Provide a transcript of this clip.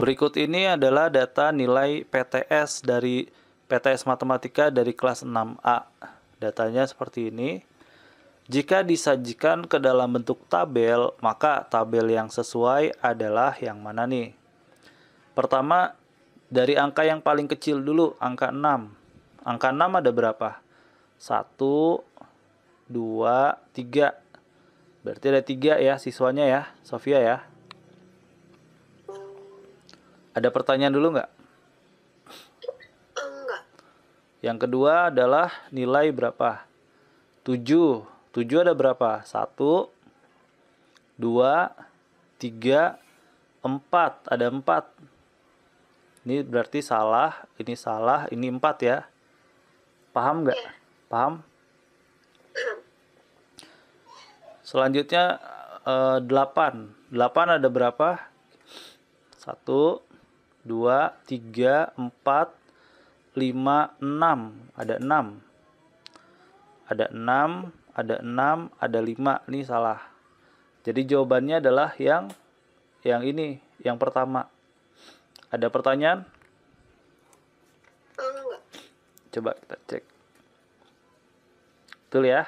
Berikut ini adalah data nilai PTS dari PTS Matematika dari kelas 6A. Datanya seperti ini. Jika disajikan ke dalam bentuk tabel, maka tabel yang sesuai adalah yang mana nih? Pertama, dari angka yang paling kecil dulu, angka 6. Angka 6 ada berapa? 1, 2, 3. Berarti ada 3 ya siswanya ya, Sofia ya. Ada pertanyaan dulu nggak? Enggak. Yang kedua adalah nilai berapa? 7. 7 ada berapa? 1, 2, 3, 4. Ada 4. Ini berarti salah, ini salah, ini 4 ya. Paham nggak? Paham? Selanjutnya eh, 8. 8 ada berapa? 1, 2, 3, 4, 5, 6. Ada 6. Ada 6, ada 6, ada 5. Ini salah. Jadi jawabannya adalah yang yang ini, yang pertama. Ada pertanyaan? Coba kita cek. Betul ya?